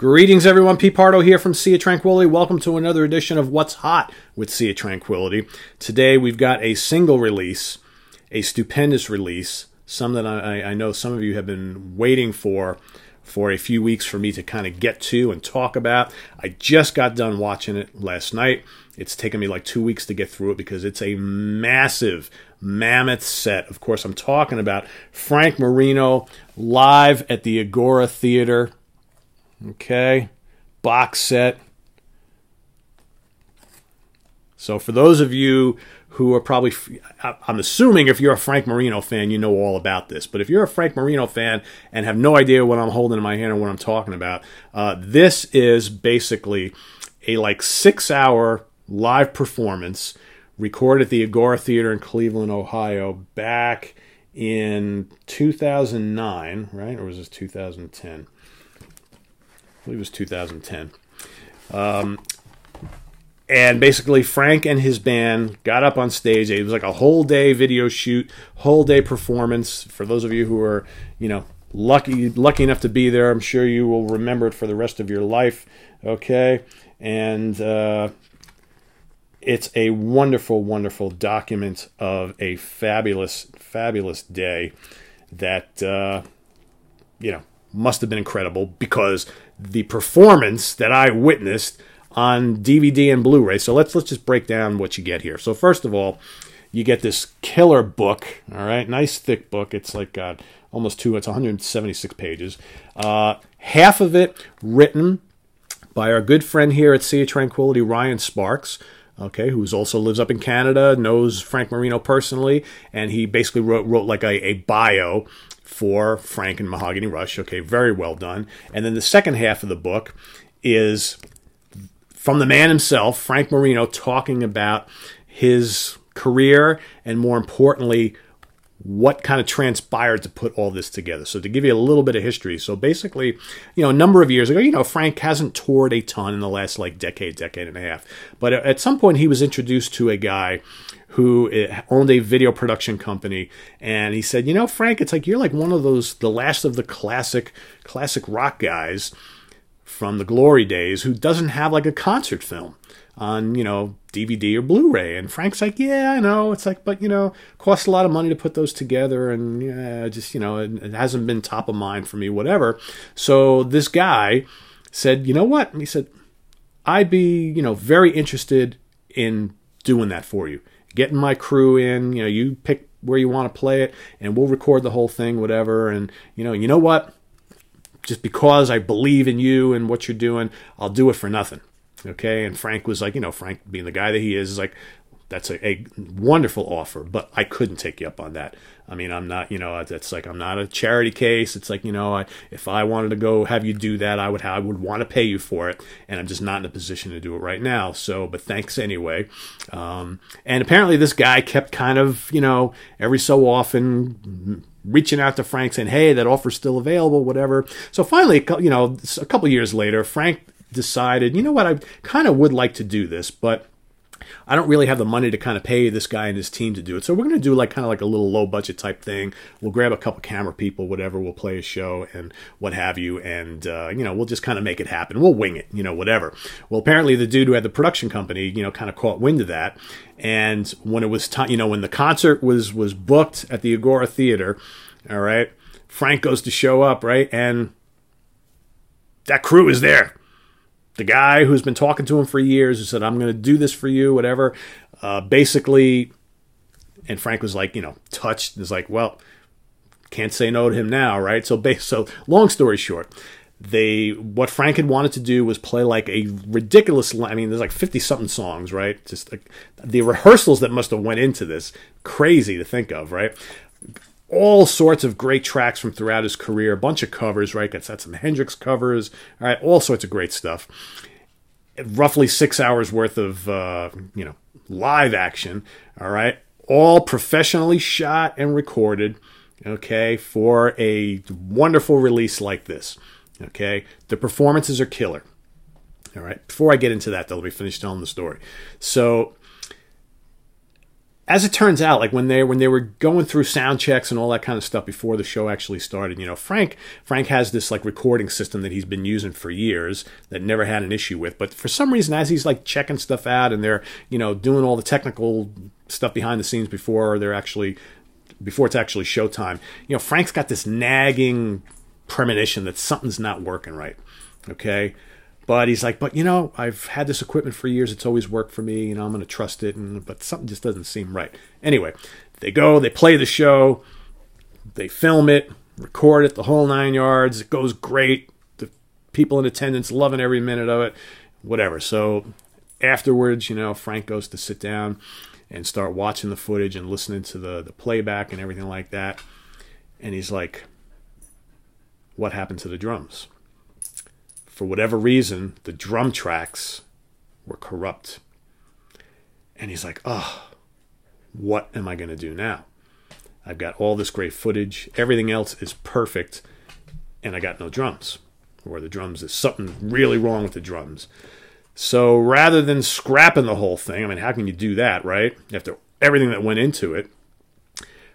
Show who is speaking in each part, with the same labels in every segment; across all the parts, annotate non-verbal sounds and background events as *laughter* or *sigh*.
Speaker 1: Greetings, everyone. P. Pardo here from Sea of Tranquility. Welcome to another edition of What's Hot with Sea of Tranquility. Today, we've got a single release, a stupendous release, some that I, I know some of you have been waiting for for a few weeks for me to kind of get to and talk about. I just got done watching it last night. It's taken me like two weeks to get through it because it's a massive, mammoth set. Of course, I'm talking about Frank Marino live at the Agora Theater Okay, box set. So for those of you who are probably, I'm assuming if you're a Frank Marino fan, you know all about this. But if you're a Frank Marino fan and have no idea what I'm holding in my hand or what I'm talking about, uh, this is basically a like six hour live performance recorded at the Agora Theater in Cleveland, Ohio, back in 2009, right? Or was this 2010? Believe it was 2010. Um, and basically, Frank and his band got up on stage. It was like a whole day video shoot, whole day performance. For those of you who are, you know, lucky lucky enough to be there, I'm sure you will remember it for the rest of your life. Okay, and uh, it's a wonderful, wonderful document of a fabulous, fabulous day that uh, you know must have been incredible because the performance that I witnessed on DVD and Blu-ray. So let's let's just break down what you get here. So first of all, you get this killer book. All right, nice thick book. It's like uh, almost two. It's 176 pages. Uh, half of it written by our good friend here at Sea of Tranquility, Ryan Sparks. Okay, who also lives up in Canada, knows Frank Marino personally, and he basically wrote wrote like a, a bio for Frank and Mahogany Rush. Okay, very well done. And then the second half of the book is from the man himself, Frank Marino, talking about his career and more importantly, what kind of transpired to put all this together. So to give you a little bit of history, so basically, you know, a number of years ago, you know, Frank hasn't toured a ton in the last like decade, decade and a half, but at some point he was introduced to a guy who eh, owned a video production company and he said you know frank it's like you're like one of those the last of the classic classic rock guys from the glory days who doesn't have like a concert film on you know dvd or blu-ray and frank's like yeah i know it's like but you know costs a lot of money to put those together and yeah just you know it, it hasn't been top of mind for me whatever so this guy said you know what and he said i'd be you know very interested in doing that for you getting my crew in. You know, you pick where you want to play it, and we'll record the whole thing, whatever. And you know, you know what? Just because I believe in you and what you're doing, I'll do it for nothing. Okay. And Frank was like, you know, Frank being the guy that he is, is like, that's a, a, wonderful offer, but I couldn't take you up on that. I mean, I'm not, you know, it's like I'm not a charity case. It's like, you know, I, if I wanted to go have you do that, I would I would want to pay you for it, and I'm just not in a position to do it right now. So, but thanks anyway. Um, and apparently, this guy kept kind of, you know, every so often reaching out to Frank saying, "Hey, that offer's still available, whatever." So finally, you know, a couple years later, Frank decided, you know what, I kind of would like to do this, but I don't really have the money to kind of pay this guy and his team to do it. So we're going to do like kind of like a little low budget type thing. We'll grab a couple camera people, whatever. We'll play a show and what have you. And, uh, you know, we'll just kind of make it happen. We'll wing it, you know, whatever. Well, apparently the dude who had the production company, you know, kind of caught wind of that. And when it was time, you know, when the concert was, was booked at the Agora Theater, all right, Frank goes to show up, right? And that crew is there the guy who's been talking to him for years who said, I'm going to do this for you, whatever, uh, basically, and Frank was like, you know, touched. And is like, well, can't say no to him now, right? So, so long story short, they what Frank had wanted to do was play like a ridiculous. I mean, there's like fifty something songs, right? Just like the rehearsals that must have went into this, crazy to think of, right? All sorts of great tracks from throughout his career, a bunch of covers, right? Got some Hendrix covers, all right, all sorts of great stuff. Roughly six hours worth of, uh, you know, live action, all right, all professionally shot and recorded, okay, for a wonderful release like this, okay. The performances are killer, all right. Before I get into that, though, let me finish telling the story. So, as it turns out, like when they when they were going through sound checks and all that kind of stuff before the show actually started, you know, Frank Frank has this like recording system that he's been using for years that never had an issue with. But for some reason, as he's like checking stuff out and they're you know doing all the technical stuff behind the scenes before they're actually before it's actually showtime, you know, Frank's got this nagging premonition that something's not working right. Okay. But he's like, but you know, I've had this equipment for years. It's always worked for me. You know, I'm going to trust it. And but something just doesn't seem right. Anyway, they go, they play the show, they film it, record it, the whole nine yards. It goes great. The people in attendance loving every minute of it. Whatever. So afterwards, you know, Frank goes to sit down and start watching the footage and listening to the the playback and everything like that. And he's like, "What happened to the drums?" For whatever reason, the drum tracks were corrupt. And he's like, oh, what am I going to do now? I've got all this great footage. Everything else is perfect. And I got no drums. Or the drums, there's something really wrong with the drums. So rather than scrapping the whole thing, I mean, how can you do that, right? After everything that went into it,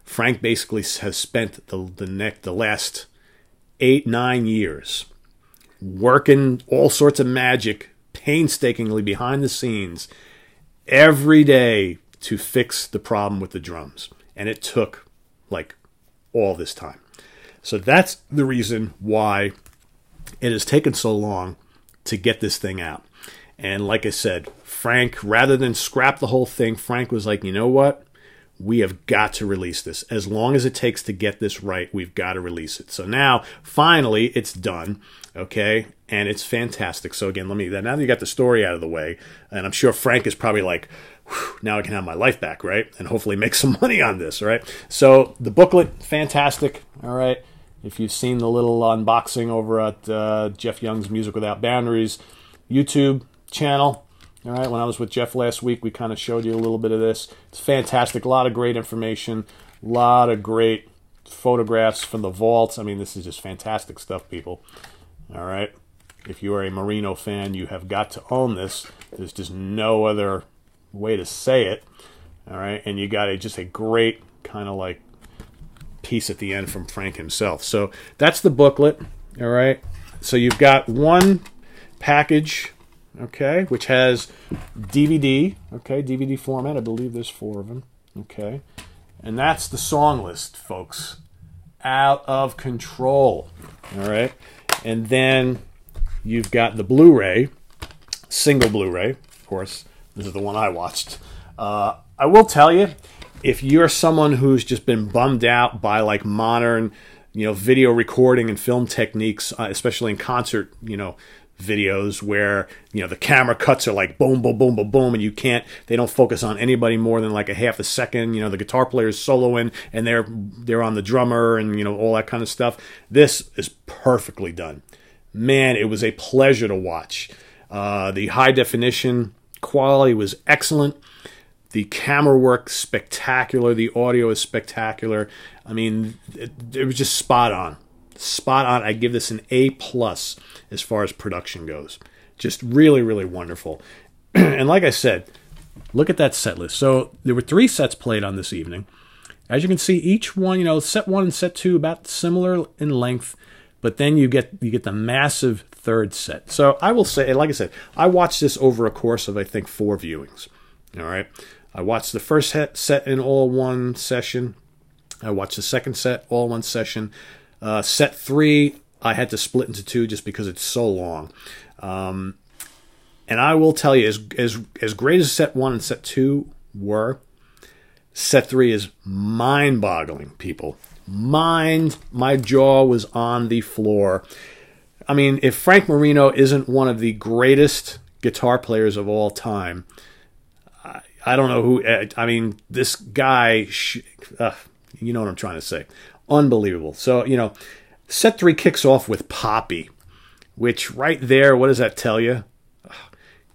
Speaker 1: Frank basically has spent the the neck the last eight nine years working all sorts of magic painstakingly behind the scenes every day to fix the problem with the drums. And it took like all this time. So that's the reason why it has taken so long to get this thing out. And like I said, Frank, rather than scrap the whole thing, Frank was like, you know what? We have got to release this. As long as it takes to get this right, we've got to release it. So now, finally, it's done. Okay. And it's fantastic. So again, let me, now that you got the story out of the way, and I'm sure Frank is probably like, now I can have my life back, right? And hopefully make *laughs* some money on this, right? So the booklet, fantastic. All right. If you've seen the little unboxing over at uh, Jeff Young's Music Without Boundaries YouTube channel, all right, when I was with Jeff last week, we kind of showed you a little bit of this. It's fantastic. A lot of great information, a lot of great photographs from the vaults. I mean, this is just fantastic stuff, people. All right. If you are a Marino fan, you have got to own this. There's just no other way to say it. All right. And you got a, just a great kind of like piece at the end from Frank himself. So that's the booklet. All right. So you've got one package okay, which has DVD, okay, DVD format. I believe there's four of them, okay. And that's the song list, folks. Out of control, all right. And then you've got the Blu-ray, single Blu-ray, of course. This is the one I watched. Uh, I will tell you, if you're someone who's just been bummed out by like modern, you know, video recording and film techniques, uh, especially in concert, you know, videos where you know the camera cuts are like boom boom boom boom boom and you can't they don't focus on anybody more than like a half a second you know the guitar player is soloing and they're they're on the drummer and you know all that kind of stuff. This is perfectly done. Man it was a pleasure to watch. Uh, the high definition quality was excellent. The camera work spectacular. The audio is spectacular. I mean it, it was just spot on spot on. I give this an A plus as far as production goes. Just really, really wonderful. *clears throat* and like I said, look at that set list. So there were three sets played on this evening. As you can see, each one, you know, set one and set two about similar in length, but then you get you get the massive third set. So I will say, like I said, I watched this over a course of I think four viewings. All right, I watched the first set in all one session. I watched the second set all one session. Uh, set three, I had to split into two just because it's so long. Um, and I will tell you, as, as, as great as set one and set two were, set three is mind boggling, people. Mind, my jaw was on the floor. I mean, if Frank Marino isn't one of the greatest guitar players of all time, I, I don't know who. I mean, this guy, uh, you know what I'm trying to say. Unbelievable. So, you know, set three kicks off with Poppy, which right there, what does that tell you?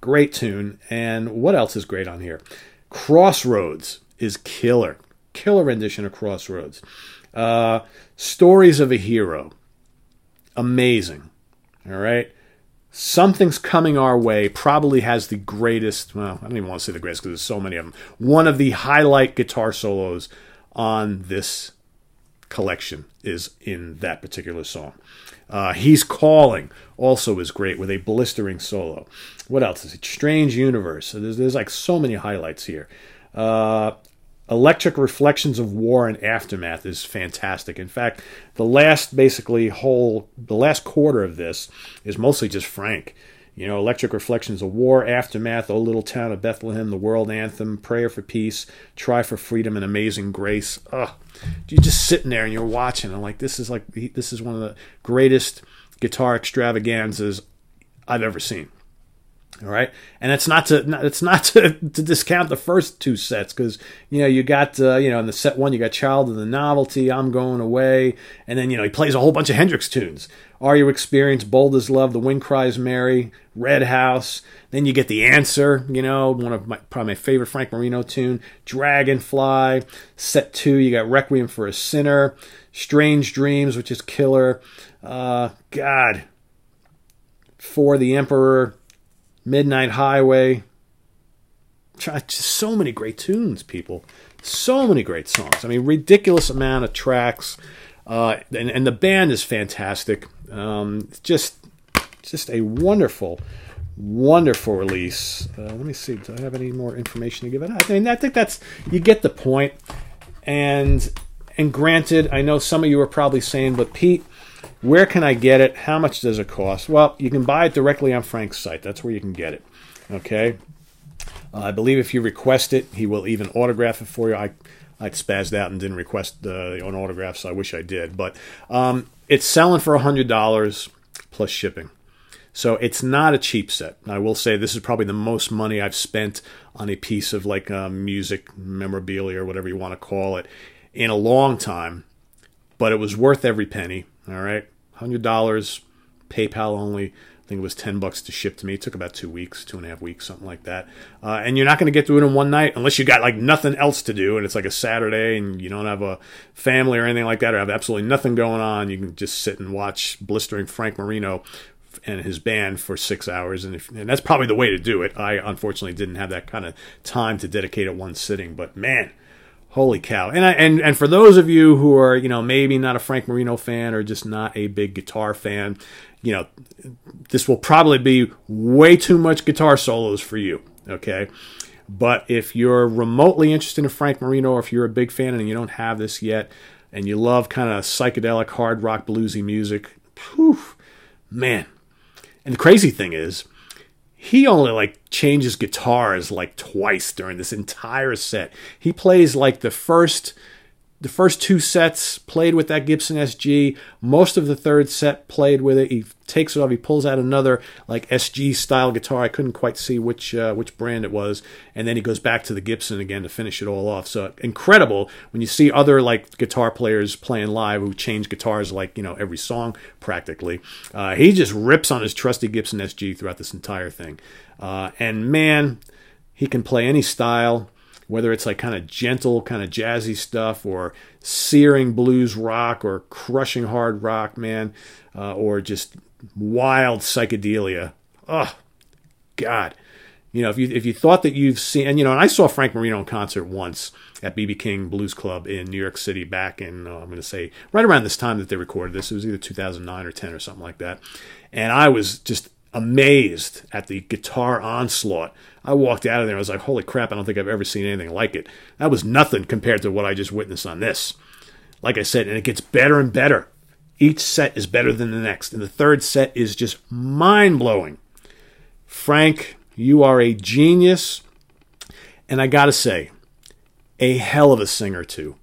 Speaker 1: Great tune. And what else is great on here? Crossroads is killer. Killer rendition of Crossroads. Uh, Stories of a Hero. Amazing. All right. Something's coming our way. Probably has the greatest. Well, I don't even want to say the greatest because there's so many of them. One of the highlight guitar solos on this collection is in that particular song. Uh, He's Calling also is great with a blistering solo. What else is it? Strange Universe. There's, there's like so many highlights here. Uh, Electric Reflections of War and Aftermath is fantastic. In fact, the last basically whole, the last quarter of this is mostly just Frank. You know, Electric Reflections of War, Aftermath, O Little Town of Bethlehem, The World Anthem, Prayer for Peace, Try for Freedom, and Amazing Grace. Ugh. You're just sitting there and you're watching, and like, this is like, this is one of the greatest guitar extravaganzas I've ever seen. All right, and it's not to it's not to, *laughs* to discount the first two sets because you know you got uh, you know in the set one you got Child of the Novelty, I'm Going Away, and then you know he plays a whole bunch of Hendrix tunes. Are You Experienced, Bold as Love, The Wind Cries Mary, Red House. Then you get The Answer, you know, one of my probably my favorite Frank Marino tune, Dragonfly. Set two you got Requiem for a Sinner, Strange Dreams, which is killer. Uh, God, for the Emperor. Midnight Highway. Just so many great tunes, people. So many great songs. I mean, ridiculous amount of tracks. Uh, and, and the band is fantastic. Um, just, just a wonderful, wonderful release. Uh, let me see. Do I have any more information to give it? I mean, I think that's you get the point. And and granted, I know some of you are probably saying, but Pete, where can I get it? How much does it cost? Well, you can buy it directly on Frank's site. That's where you can get it. Okay. Uh, I believe if you request it, he will even autograph it for you. I I spazzed out and didn't request uh, an autograph, so I wish I did. But um, it's selling for hundred dollars plus shipping. So it's not a cheap set. I will say this is probably the most money I've spent on a piece of like uh, music memorabilia or whatever you want to call it in a long time. But it was worth every penny. All right, hundred dollars, PayPal only. I think it was ten bucks to ship to me. It took about two weeks, two and a half weeks, something like that. Uh, and you're not going to get through it in one night unless you got like nothing else to do, and it's like a Saturday, and you don't have a family or anything like that, or have absolutely nothing going on. You can just sit and watch blistering Frank Marino and his band for six hours, and, if, and that's probably the way to do it. I unfortunately didn't have that kind of time to dedicate at one sitting, but man, Holy cow! And I, and and for those of you who are you know maybe not a Frank Marino fan or just not a big guitar fan, you know this will probably be way too much guitar solos for you. Okay, but if you're remotely interested in Frank Marino, or if you're a big fan and you don't have this yet, and you love kind of psychedelic hard rock bluesy music, poof, man. And the crazy thing is, he only like changes guitars like twice during this entire set. He plays like the first the first two sets played with that Gibson SG. Most of the third set played with it. He takes it off. He pulls out another like SG style guitar. I couldn't quite see which uh, which brand it was, and then he goes back to the Gibson again to finish it all off. So incredible when you see other like guitar players playing live who change guitars like you know every song practically. Uh, he just rips on his trusty Gibson SG throughout this entire thing, uh, and man, he can play any style whether it's like kind of gentle, kind of jazzy stuff, or searing blues rock, or crushing hard rock, man, uh, or just wild psychedelia. Oh, God. You know, if you if you thought that you've seen, and you know, and I saw Frank Marino in concert once at BB King Blues Club in New York City back in uh, I'm going to say right around this time that they recorded this. It was either 2009 or 10 or something like that, and I was just amazed at the guitar onslaught. I walked out of there. I was like, holy crap, I don't think I've ever seen anything like it. That was nothing compared to what I just witnessed on this. Like I said, and it gets better and better. Each set is better than the next. And the third set is just mind blowing. Frank, you are a genius. And I got to say, a hell of a singer, too.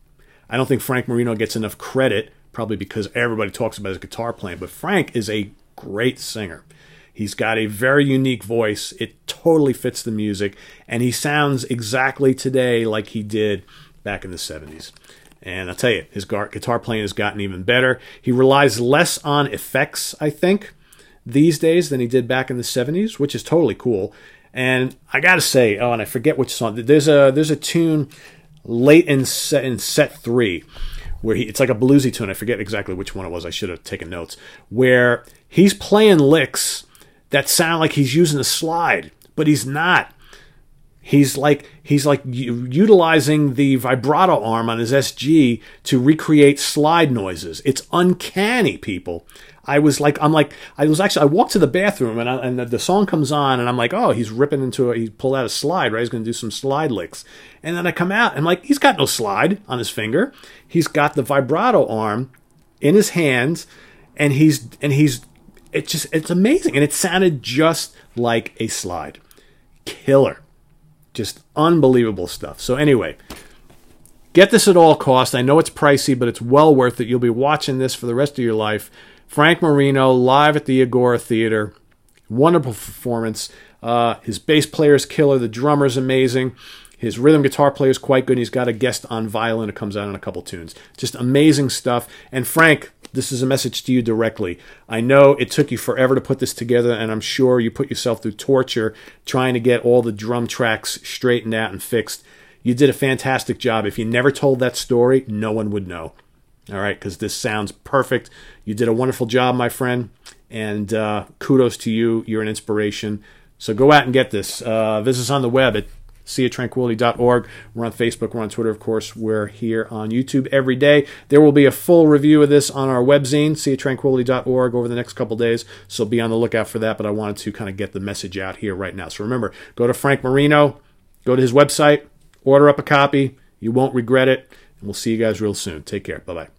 Speaker 1: I don't think Frank Marino gets enough credit, probably because everybody talks about his guitar playing, but Frank is a great singer. He's got a very unique voice. It totally fits the music, and he sounds exactly today like he did back in the 70s. And I'll tell you, his guitar playing has gotten even better. He relies less on effects, I think, these days than he did back in the 70s, which is totally cool. And I gotta say, oh, and I forget which song. There's a there's a tune late in set in set three where he it's like a bluesy tune. I forget exactly which one it was. I should have taken notes. Where he's playing licks that sound like he's using a slide, but he's not. He's like he's like utilizing the vibrato arm on his SG to recreate slide noises. It's uncanny, people. I was like, I'm like, I was actually, I walked to the bathroom and, I, and the, the, song comes on and I'm like, oh, he's ripping into a, he pulled out a slide, right? He's going to do some slide licks. And then I come out and I'm like, he's got no slide on his finger. He's got the vibrato arm in his hands and he's, and he's, it's just, it's amazing. And it sounded just like a slide. Killer. Just unbelievable stuff. So anyway, get this at all cost. I know it's pricey, but it's well worth it. You'll be watching this for the rest of your life. Frank Marino live at the Agora Theater. Wonderful performance. Uh, his bass player is killer. The drummer's amazing. His rhythm guitar player is quite good. He's got a guest on violin. It comes out in a couple tunes. Just amazing stuff. And Frank, this is a message to you directly. I know it took you forever to put this together, and I'm sure you put yourself through torture trying to get all the drum tracks straightened out and fixed. You did a fantastic job. If you never told that story, no one would know. All right, because this sounds perfect. You did a wonderful job, my friend, and uh, kudos to you. You're an inspiration. So go out and get this. Uh, visit us on the web at seaoftranquility.org. We're on Facebook, we're on Twitter, of course. We're here on YouTube every day. There will be a full review of this on our webzine, seaoftranquility.org, over the next couple days. So be on the lookout for that. But I wanted to kind of get the message out here right now. So remember, go to Frank Marino, go to his website, order up a copy. You won't regret it. And we'll see you guys real soon. Take care. Bye bye.